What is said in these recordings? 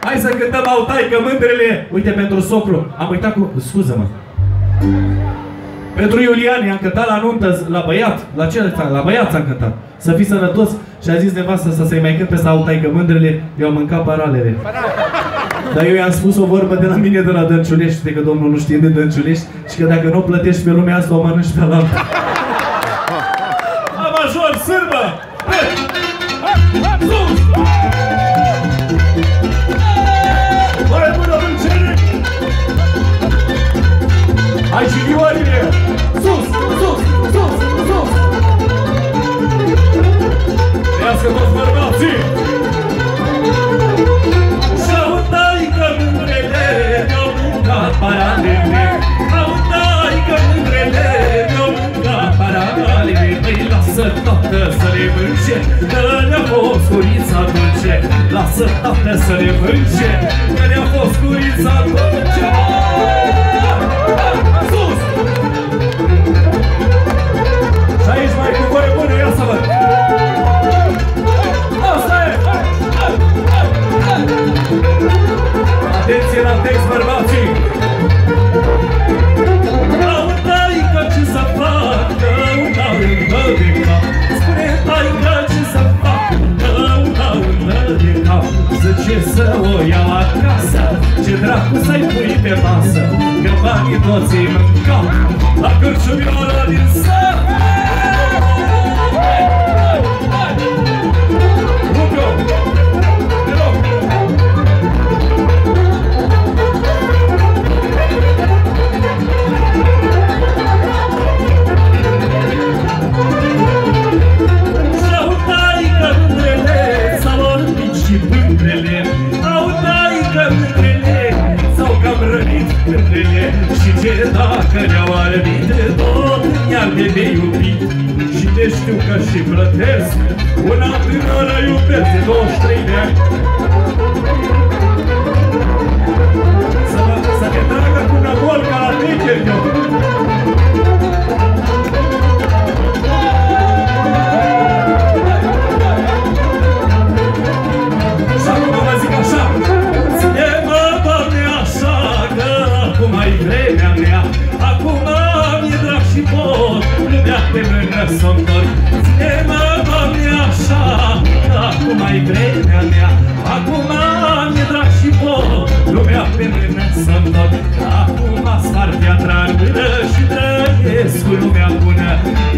Hai să cântăm au taică mândrele. Uite, pentru socru. Am uitat cu... Scuză-mă. Pentru Iulian i-am cântat la nuntă, la băiat, la ce la băiat am cântat. Să fii sănătos și a zis nevastă să se mai cânte sau taică mândrele, eu am mâncat paralele. Dar eu i-am spus o vorbă de la mine de la Dănciulești, că domnul nu știe de Dănciulești și că dacă nu o plătești pe lumea asta, o mănânci pe la altă. Să le mânce, că le-a fost curița dulce. Lasă tată să le mânce, că le-a fost curița dulce Zice să o iau acasă Ce dracu să-i pui pe masă Că banii toți îi mâncau La cârciumioara din sat Rupio! Te de de iubit Și te știu că și plătesc, una tânără iubesc de 23 de ani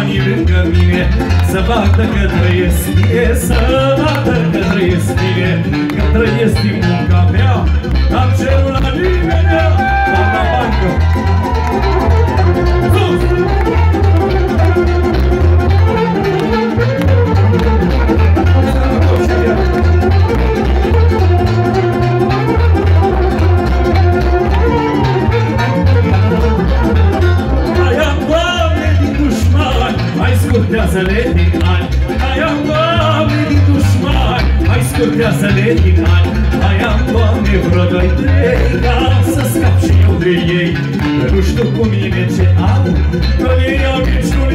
dușmanii lângă mine Să vadă că trăiesc bine, să vadă că trăiesc scurtează-le din ani. Mai am, Doamne, din dușmani, mai scurtează-le din ani. Mai am, Doamne, vreo doi, trei, ca să scap și eu de ei. Că nu știu cu mine ce am, că ei au niciun